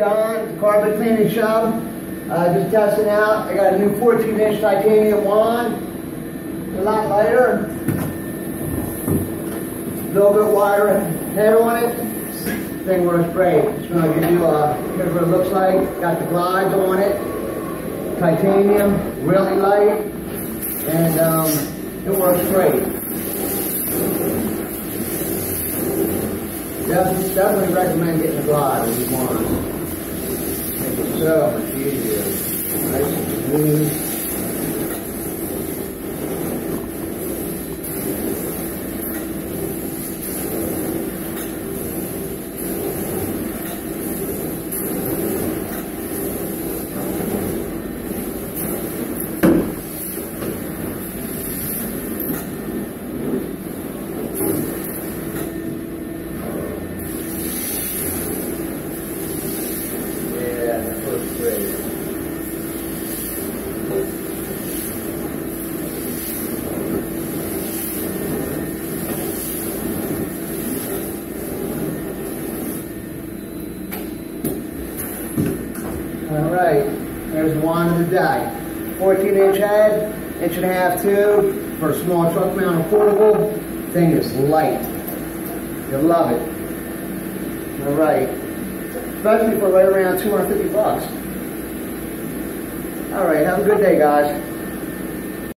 John, carpet cleaning show. Uh, just testing out. I got a new 14 inch titanium wand. A lot lighter. A little bit wider head on it. Thing works great. Just gonna give you a, here's what it looks like. Got the glides on it. Titanium, really light. And um, it works great. Definitely, definitely recommend getting a glide if you want. It so much. Nice All right, there's one of the day. 14 inch head, inch and a half tube for a small truck mount portable. Thing is light. You'll love it. All right, especially for right around 250 bucks. All right, have a good day, guys.